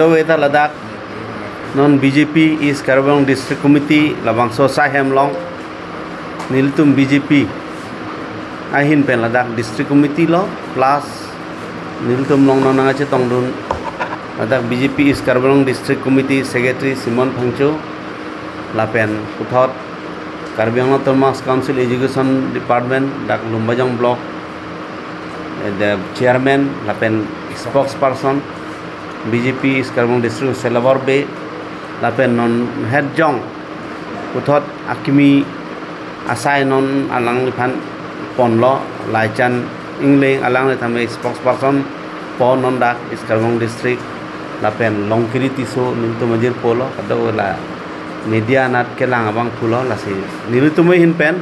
eta ladak non BJP is Karbang District Committee labang so sa hem long BJP ahin pen ladak District Committee lo plus niltum long nong nangache tong dun ladak BJP is Karbang District Committee Secretary Simon Phangcho lapen uthot Karbiang Thomas Council Education Department dak Lumbajang Block. The chairman lapen spokesperson BJP স্কাৰ্বং district চেলাবৰ বে লাপে নন হেড জং উঠত আকিমি আছাই নন আলাং লিফান পনল লাইচান ইংলিং আলাং থামে স্পক্স পাৰ্চন প নন ডাক স্কাৰ্বং ডিষ্ট্ৰিক্ট লাপেন লংকিৰি তিছো নিন্তু মজিৰ পল কাদলা media nat ke lang abang pulo lasi niru tumai hin pen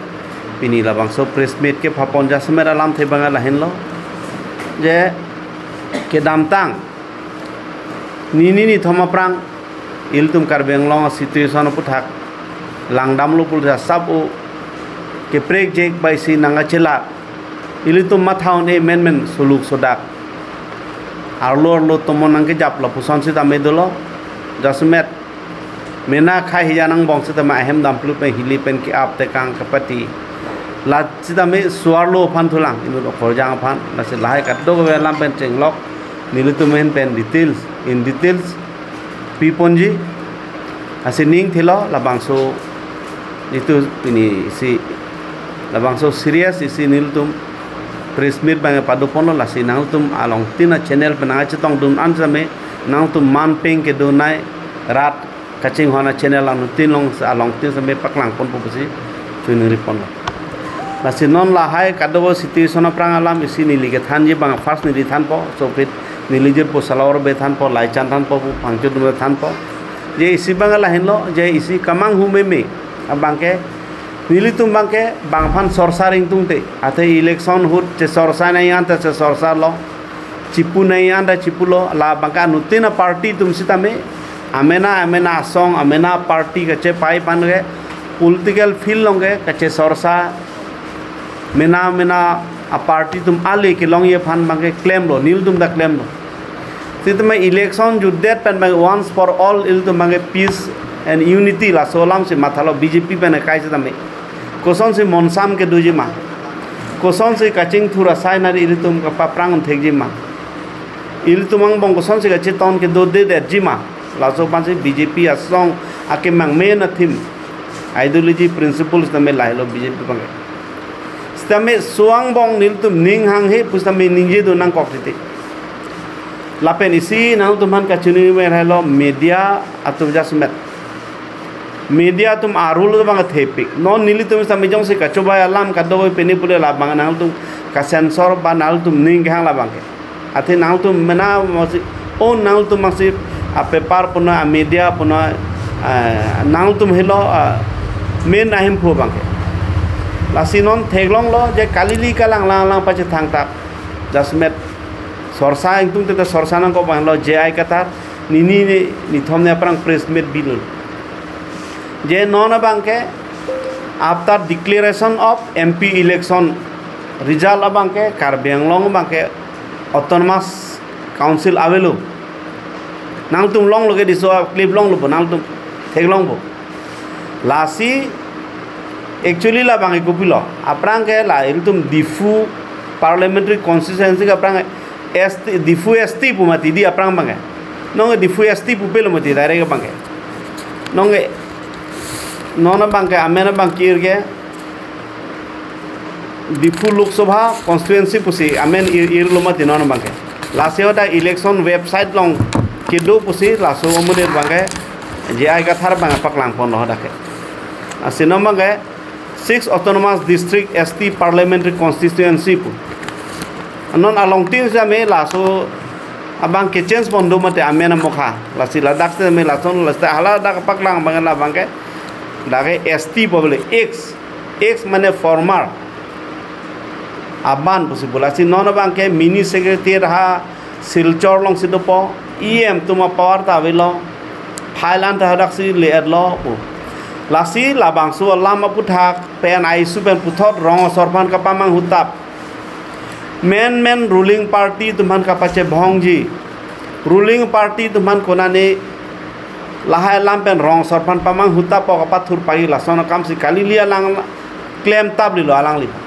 pini labang so press meet ke phapon jasmera lam thebanga lahin lo je ke damtang nini ni thoma prang. Iltum kar benglong situation puthak. Langdam lo pulsa sab o ke prek jek bai si nanga chela. Ilitum mathaun e men men suluk sodak. Arlo arlo tomon nangke jap la pusan si tame dolo jasmet mena khai hijanang bong si tama ahem dam plu pe hili pen ki ap te kang kapati la si tame suarlo phan thulang inu khorjang phan. La si lahai kat do be lam pen cheng in details. Piponji asining thilo labangso itu ini si labangso serious isi niltum. Press meet bang padupono la si nangtum along tina channel penanga chetong dun ansame nangtum man ping ke dunai rat kaching hona channel anu tin long along tin same paklang pon po si chuni la si non la hai kadobo situation prang alam isi nilige thanji bang first nili than po so fit ᱱᱤᱡᱮᱨ सलावर बेथान ᱵᱮᱛᱷᱟᱱ ᱯᱚ ᱞᱟᱭᱪᱟᱱ ᱛᱷᱟᱱ ᱯᱚ ᱯᱷᱟᱝᱪᱚ ᱫᱩᱢᱮ ᱛᱷᱟᱱ पो जे इसी बंगला हिलो जे इसी कमांग हु में अब बांके निली तुम बांके बांगफान सरसा रिंग तुम ते आते इलेक्शन हो चे सरसा नहीं आते चे सरसा लो चिपू नहीं आते चिपू लो ला बांका नुतिन पार्टी तुम सीता में अमेना अमेना असोंग अमेना पार्टी कच्चे पाई पान गए पोलिटिकल फील लोंगे कच्चे सरसा मेना मेना पार्टी तुम आ लेके लोंग ये फान मांगे क्लेम लो नील तुम द क्लेम लो तीत में इलेक्शन जुदे पेन वन फॉर ऑल इल तो मैं पीस एंड यूनिटी ला सोलाम से माथालो बीजेपी पेने का मैं क्वेश्चन से मनसाम के दुजी माँ क्वेश्चन से कचिंग थुरा साइन आर इल तुम का पापरांग थे जी माँ इल तुम बंग क्वेश्चन से कच्चे तौन के दो दे दे जी माँ लासो पाँच बीजेपी असोंग आके मैं मेन थीम आइडियोलॉजी प्रिंसिपल तमें लाइलो बीजेपी पंगे तमें सुवांग बंग निल तुम निंग हांग है पुस्तमें निंजे दो नंग कॉक्टेटी tite lapen isi nang tuman kachuni me lo media atum jasmet media tum arul tu bang thepik non nili tum sa mijong se kachoba alam kaddo peni pule la bang nang tum ka sensor ba nal tum ning hang la bang ate nang tum mena mosi o nang tum masi a paper puna a media puna nang tum helo main ahim phu bang la sinon theglong lo je kalili kalang lang lang pa che thang tak sorsa tung te sorsa nang ko bang lo je ai katar nini ni thom ne prang press meet bilul যে নন Banke after declaration of MP election result Banke কার্বি আংলং Banke autonomous council আবেলো নাং তুম লং লগে দিছ clip long লব নাং তুম থেক লং বো লাসি একচুয়ালি লা বাংকে কপিল আপনাকে লা এল তুম Diphu parliamentary constituency esti difu esti pu mati dia prang bangai nong difu esti pu pelo mati dare ga bangai nong नौन बांके आमेन बांकीर के दिफु लोकसभा कॉन्स्टिट्युएंसी पुसी आमेन इर लोमा तिनौन बांके लासेवटा इलेक्शन वेबसाइट लंग किदो पुसी लासो अमुनेर बांके जे आय कथार बांगे पकलांग पन रह दाखे सिनम बांके six autonomous district ST parliamentary constituency Pu non along tin sa me la so abang ke change pon do mate amena mokha. La si la dak se me la son la sta hala dak pak lang bang la bang ke. Dage st poble x. X mane former aban pusi bola si non abang ke mini secretary ha silchor long sido po em tuma power ta velo thailand ta dak si le er lo po lasi labang su lama puthak pen ai su pen puthot rong sorpan kapamang hutap men men ruling party tuman kapace bongji ruling party tuman konane lahai lampen rong sorpan pamang huta poka patur pagi lasono kam si kali lia lang klaim tab lilo alang lipa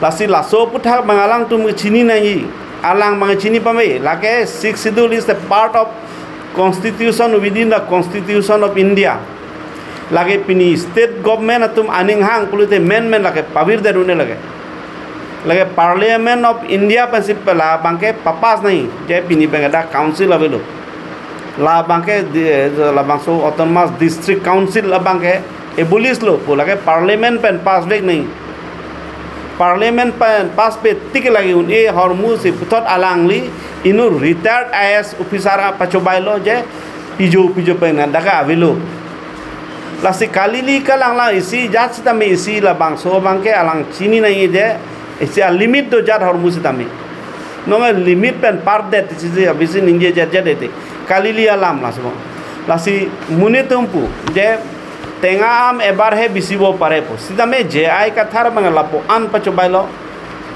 lasi laso putha mangalang tum chini nangi alang mang chini pamai lake six sidul is the part of constitution within the constitution of india. Lage pini state government atum aning hang kulite men men lage pavir derune lage. লাগে parliament of India পেচিপ লা বাংকে পাপাজ নাই যে পিনি পেং এটা council আবেলো লা বাংকে লাবাংছো অট'নমাছ ডিষ্ট্ৰিক্ট কাউঞ্চিল লাবাংকে এবলিছলো পোলাকে পাৰ্লিয়ামেণ্ট পেন পাছ বেগ নাই পাৰ্লিয়ামেণ্ট পেন পাছ বেগ টিকে লাগি এই হৰমুচি পুথত আলাংলি ইনো ৰিটায়াৰ্ড আই এছ অফিচাৰ পাছো বাইলো যে পিজো পিজো পেং এটাকে আবিলো লাষ্টে কালিলি কালি আলাং ইচি যাত চিতামে ইচি লাবাংছো বাংকে আলাং চিনি নাই যে na isi a limit do jat hor musi tami. No me limit pen par det isi abisi ninge jat jat ete kali li alam la so lasi mune tumpu je tenga am ebar he bisi bo pare po. Sita me je ai ka thar bang la po an pacho bailo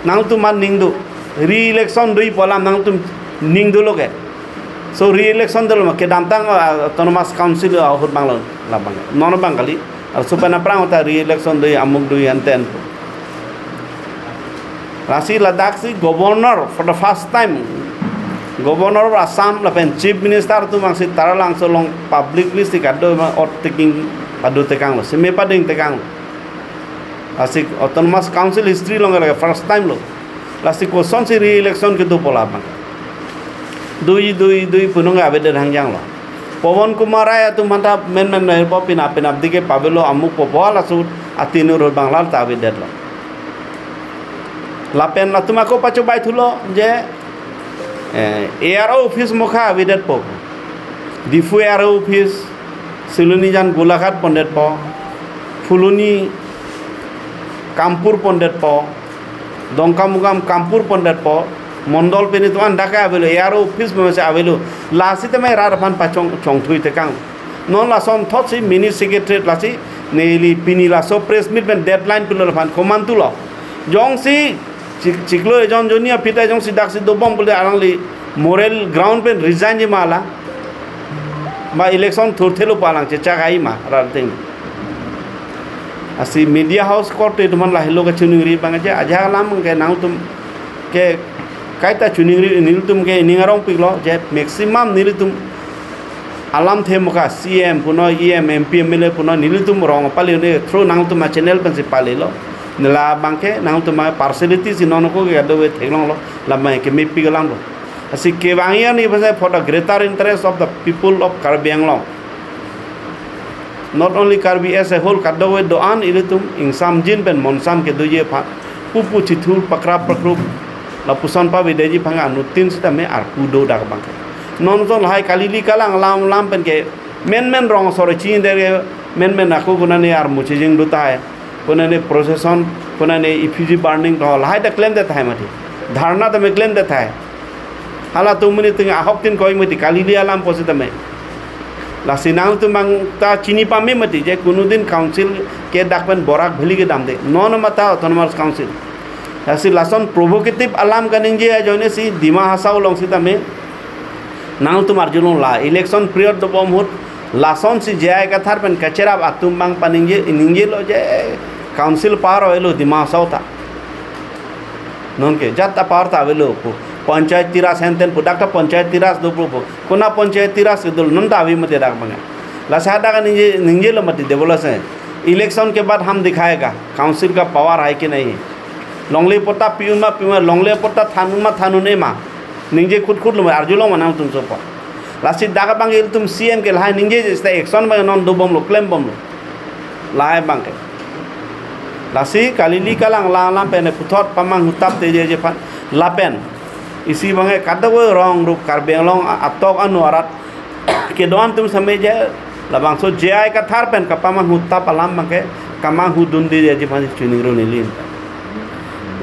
nang tu man ningdu. Re election dui polam nang tu ningdu loge so re-election dulu ke dantang autonomous council ahur banglo labang non bangali al supaya prang ta re-election doi amuk doi anten rasi ladakh si governor for the first time governor of assam la pen chief minister tu mang si taralang so long public list ka do ma ot taking padu tekang lo sime pading tekang rasi autonomous council history long first time lo rasi question si re-election ke do pola bang দুই দুই দুই পুনুঙ্গা আবেদন হাংজাং লো পবন কুমার রায় তু মাথা main main Meher পিন আপিন আবদিকে পাবেলো আমুক পপল আসুট আতিনুর বাংলার তা আবেদন লাপেন তোমাকে পাচো বাই থুলো যে এয়ার অফিস মুখা আবেদন পক। ডিফু এয়ার অফিস সিলুনি যান গোলাঘাট পণ্ডিত প ফুলুনি কামপুর পণ্ডিত প দংকামুগাম কামপুর পণ্ডিত প মন্ডল পেনি তোমার ঢাকা আবেলো এয়ার অফিস মেসে আবেলো। লাসিতে মাই রার ফান পাচং চংথুই তেকাং। নন লাসন থসি মিনি সেক্রেটারি লাসি নেলি পিনি লাসো প্রেস মিট বেন ডেডলাইন পিলো ফান কমান তুল জংসি Ciklo e jon jonia pita e jon si Daksi si do bom bole arang li. Morel ground pen resign je mala ma election thur thelo palang che ma ranting asi media house court te man la hello ka chuningri bang je aja lam ke nang tum ke kaita chuningri nil tum ke ningarong piklo je maximum nil tum alam the ka cm puno em mp mle puno nil tum rong pali ne tru nang tum ma channel pen si pali lo. ला बांखे नाम तो मैं पार्सलिटी नोलो like मेपीगलो के for the greater interest of the people of Karbi Anglong not only Karbi as a whole का दो आन इलेम इंसाम जिन पेन मनसाम के दुजिए पुपु चिथुर पकड़ा पकड़ू लपुसन पा विदेजी फांगा नुतिन से मैं आरकू दो डाक बांखे नॉन जो लहा काली कलांग लाम लाम पेन के मेन मेन रंग सोरे चीन दे मेन मेन आखू गुना आर मुझे जिंग लुता है पुण्याने प्रोसेसन पुण्याने इफ्यूजी बार्निंग डॉल हाय ते क्लेम देता हाय मती धारणा तमें क्लेम देता हाय। हाला तुम मनी तुम आहोक तीन कोय मती कालिली लाम पोसे तमें लासी नाउ तुम ता चिनी पामे मती जे कुनुदिन काउंसिल के डाकपन बोराक भली के दाम दे। नॉन मता ऑटोनमस काउंसिल ऐसी लासन प्रोवोकेटिव अलाम कनिंग जे जोने सी दिमा सी तमें नाउ तुम अर्जुन ला। इलेक्शन पीरियड दो बम हुत। लासन सी जे कथार लो जे। काउंसिल पार ಪಾರ್ ಆಯಲು सौता ಸೌತಾ ನೋನ್ಕೆ पारता ಪಾರ್ತಾ ಅವೆಲು पंचायत तिरास हेन तेन डाक्टर पंचायत तिरास दो पो कोना पंचायत तिरास दुल नंदा अभी मत डाक मंगा लसा डाक निजे निजे लो मत देवल से इलेक्शन के बाद हम दिखाएगा काउंसिल का पावर है कि नहीं लोंगले पोता पीयू मा लोंगले पोता थानुमा थानुने मा निजे खुद खुद लो अर्जुलो मनाओ तुम सो पर लासी डाका बांगे तुम सीएम के लाए निजे एक्शन में नॉन दो बम लो क्लेम बम लो लाए बांगे lasi kalili kalang la la pen puthot pamang hutap te je je pan lapen. Isi bange kadawo rong rup karbeng long atok anu arat. Ke don tum samai je labang so je ai ka thar pen kapamang hutap alam bang ke kamang hudun di je je pan chuning ro nilin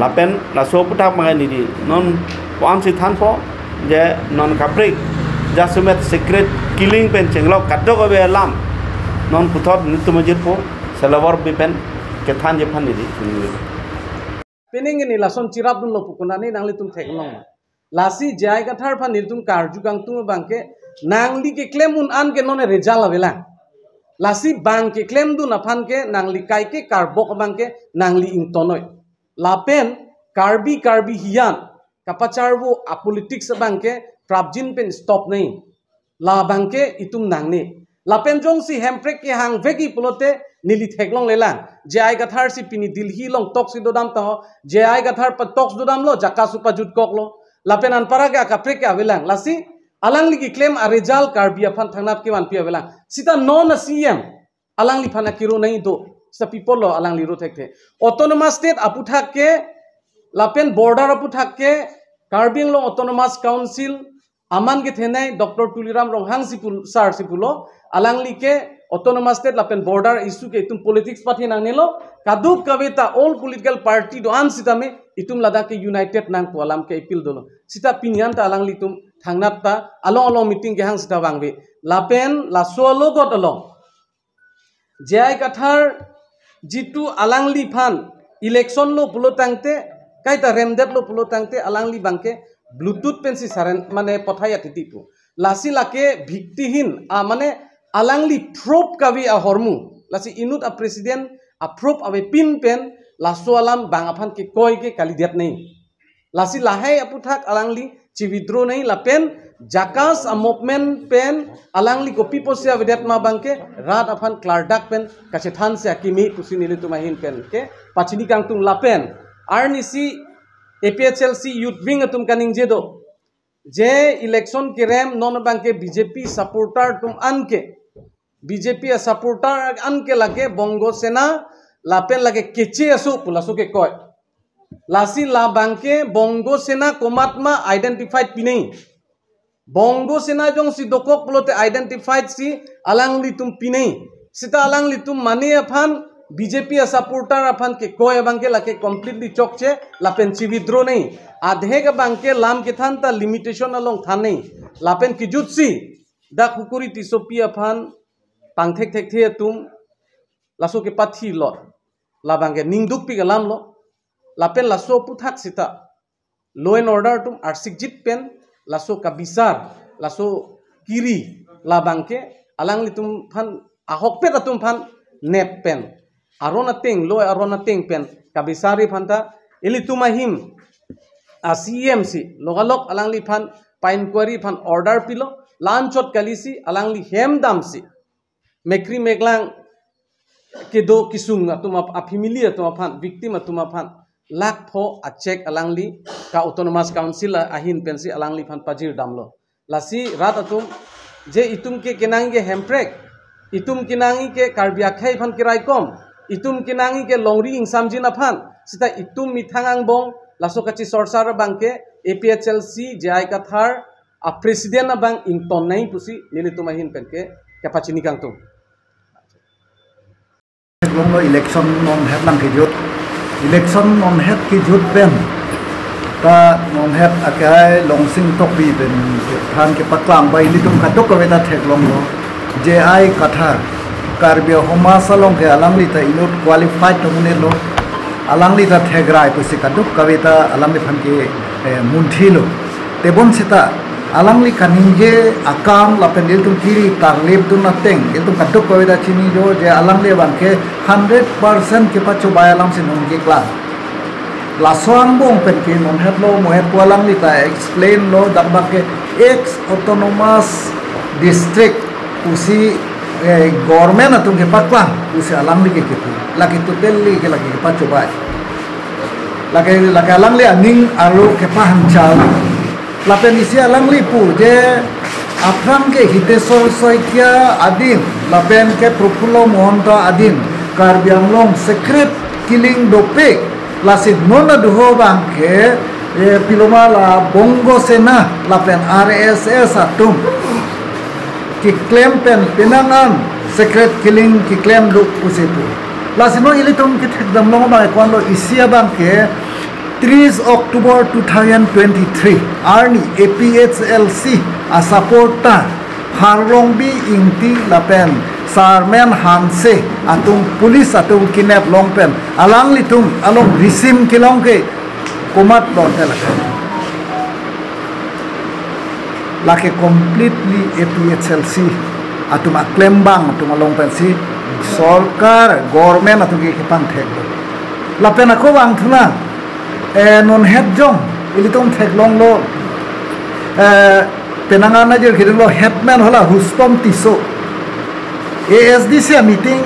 lapen la so putak mga nidi non puan si than po je non kaprik ja sumet secret killing pen chenglok kaddo ko be lam. Non puthot nitu majir po selawar bi pen ke than je phan nidi pening ni lason cirap dun lo pukuna ni nangli tum thek long lasi jai gathar phan niltum karju kang tum bangke nangli ke claim un an ke none rejal avela lasi bang ke claim du na phan ke nangli kai ke karbok bangke nangli ing tonoi lapen karbi karbi hiyan kapacharbu a politics bangke prabjin pen stop nei la bangke itum nangni lapen jong si hemprek ke hang vegi pulote nili theklong lelang je ai gathar si pini dilhi long tok si dodam to je ai gathar pa tok dodam lo jaka supa jut kok lo lapen an para ke akapre ke avelang lasi alang li ki claim a result kar bia phan thangnap ke wan pi avelang sita non a cm alang li phana kiro nahi do sa people lo alang li ro thek the autonomous state apu thak ke lapen border apu thak ke karbing lo autonomous council aman ke thenai dr tuliram ronghang sipul sar sipulo alang li ke autonomous state lapen border issue ke itum politics pati nang nelo kadu kaveta all political party do an sitame itum lada ke united nang kualam ke ipil dolo sita pinyan ta alang litum thangnap ta along along meeting ke hang sita bangbe lapen lasualo got along jai kathar jitu alangli phan election lo pulo tangte kaita remdet lo pulo tangte alangli bangke bluetooth pensi saren mane pothaya titipu lasi lake bhiktihin a mane alangli prop kawi a hormu lasi inut a presiden a prop awe pin pen laso alam bang aphan ke koi ke kali diat nei lasi lahai aputhak alangli cividro nei la pen jakas a movement pen alangli ko pipo se avidat ma bangke rat aphan klardak pen kache than se akimi kusi nile tumahin pen ke pachini kang tung la pen arnisi APHLC youth wing atum kaning jedo जे election के रेम नॉन बैंक के BJP supporter तुम अन के BJP supporter আনকে লাগে বংগ সেনা লাপেন লাগে কেচে আসু পুলাসুকে কয় লাসি লা বাংকে বংগ সেনা কমাতমা আইডেন্টিফাইড পিনেই বংগ সেনা জং সি দকক পুলতে আইডেন্টিফাইড সি আলাংলি তুম পিনেই সিতা আলাংলি তুম মানে আফান বিজেপি সাপোর্টার আফান কে কয় বাংকে লাগে কমপ্লিটলি চকছে লাপেন চিবিদ্রো নেই আধে কে বাংকে লাম কে থান তা লিমিটেশন আলং থান নেই লাপেন কি জুতসি দা খুকুরি টিসপি Affan pangthek thek thia tum laso ke pathi lo. Labang ke ningduk pi galam lo. Lapen laso puthak sita law and order tum arsik jit pen laso kabisar laso kiri. Labang ke alang li tum phan ahok pet atum phan nep pen. Arona ting lo arona ting pen. Kabisari phanta ili tumahim a cmc logalok alang li phan pain query phan order pilo lanchot kalisi alang li hem damsi mekri meklang ke do kisung atuma a family atuma phan victim atuma phan lak pho a check alangli ka autonomous council ahin pensi alangli phan pajir damlo lasi rat atum je itum ke kenang ge hemprek itum kinangi ke karbia khai phan kirai kom itum kinangi ke longri insam jina phan sita itum mithangang bong laso kachi sorsar bangke APHLC jai kathar a president bang ington nai pusi nilitumahin penke kapachini kang tum Long election non hết năng kỳ dốt election non hết kỳ dốt bên ta non hết à cái long sinh tóc bị bên than cái bắt làm bay đi tung cả tóc cái ta thẹt long lo je ai katha karbia homa salong ke alam lita inut qualified to mune lo alam lita thegrai pese ka duk kaveta alam le phan ke munthilo tebon sita alang li kaninge akam la pendil tu kiri tarlip tu nateng itu kaduk ko da chini jo je alang le ban ke 100% ke pacho bay alam sin hong ke kla la soang bong pen ke non het lo mo het alang li ta explain lo dak bak ke ex autonomous district usi government atung ke pakla usi alang li ke ke lagi tu telli ke lagi ke pacho bay lagi lagi alang li aning alu ke chal ke hite sol soi kia adin. Lapen ke propulo mohanto adin. Karbiang long secret killing dope lasit nona duho bang ke e piloma la bongo sena. Lapen RSS atum. Ki claim pen pinangan secret killing ki claim do pusipu lasino ilitum ki thek dam long ba kwando isia bang ke 30 Oktober 2023 Arni APHLC a supporta Harlongbi ingti lapen Sarmen Hanse atung pulis atung kinep longpen alang litung along risim kilong ke kumat lon telakan laki completely APHLC atum aklem bang atum along pensi सरकार गवर्नमेंट अतु के pan thek lo lapen ako bang thuna e non het jong ilitong theklong lo penanga na jir khidlo hetman hola huspom tiso asd se meeting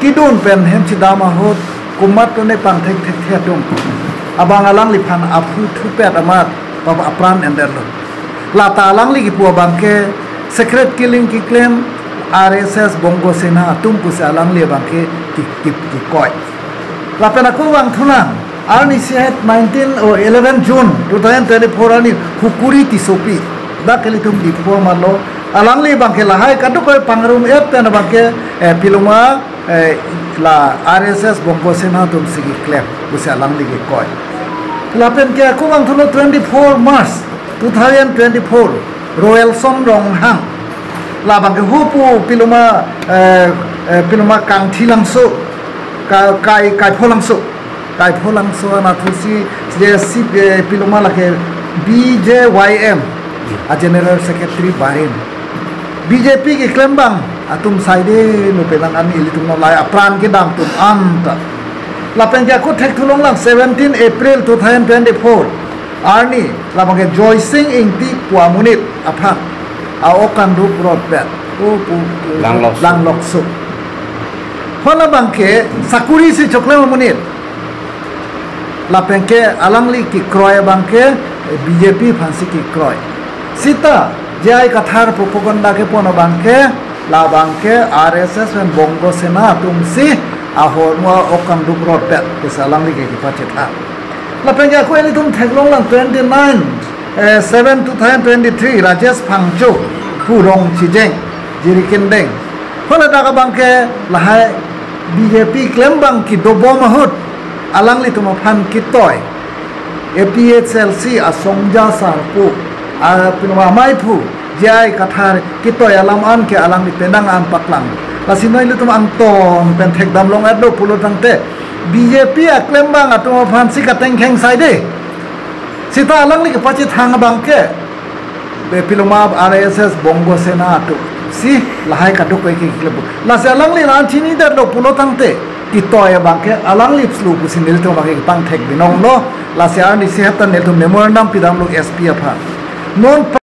kidun pen hem chidama hot kumat to ne pang thek thek thya tong abang alang liphan aphu thu pet amat pab apran ender lo la ta alang li ki pu abang ke secret killing ki claim RSS bongo sena tum pu se alang li abang ke ki ki ki koi la pen aku wang thunang আৰু নিশ্চিত nineteen eleven June two thousand twenty four আনি হুকুৰি টিচপি দা কেলি তুম ডিফুৱা মালো আলানলি বাংকে লাহাই কাটো কৰে পাংৰুম এপ তেনে বাংকে পিলুমা লা আৰ এছ এছ বংগসেনা তুম চিগি ক্লেপ গৈছে আলানলিকে কয় লাপেনকে একো মাংথল twenty four March two thousand twenty four ৰয়েলচন ৰংহাং লাভাংকে হুপু পিলুমা পিলুমা কাংঠি লাংচু কাই কাইফ লাংচু kai pholang so na thusi je si eh, piluma la ke BJYM a general secretary barin BJP ke klembang atum saide no pelang ani ilitum no lai apran ke dam tum anta. La penja ko thek thulong lang 17 April 2024 arni la bang ke Joy Singh ingti puamunit apha aokan rup rot bet o pu Lang lok lang lok su hola bangke sakuri si chokle munit la penke alangli ki kroy bangke BJP phansi ki kroy. Sita jai kathar propaganda ke pono bangke la bangke RSS dan Bongo Sena tumsi ahor mua okan rup rot bet ke salangli ke pachet ha. La penke ko ini tum theklong lang 29 eh, 7 2023 Rajesh Pangcho Purong Chijeng Jirikin Deng Hola daga bangke lahai BJP klaim ki dobo mahut alang li tuma phan kitoy. APHLC asongja sarpu a pinwa mai phu jai kathar kitoy alam an ke alang li penang an paklang lasinoi li tuma ang ton pen thek dam long ado pulo BJP a klaim bang atuma phan si kateng kheng sai de. Sita alang ni kepaci thang bangke be piluma RSS bongo sena tu. Si lahai kaduk ke kilebu. La se alang li ran chini dar lo pulo ติดต่อยบางแค่อลังลิปสูบุสินเนลทุ่มบางแค่ตั้งแท็กบินองเนาะลาเซียนดิเซฮัตเนลทุ่มเนมอร์นัมพิดามลูกเอสพีอพาร์นอน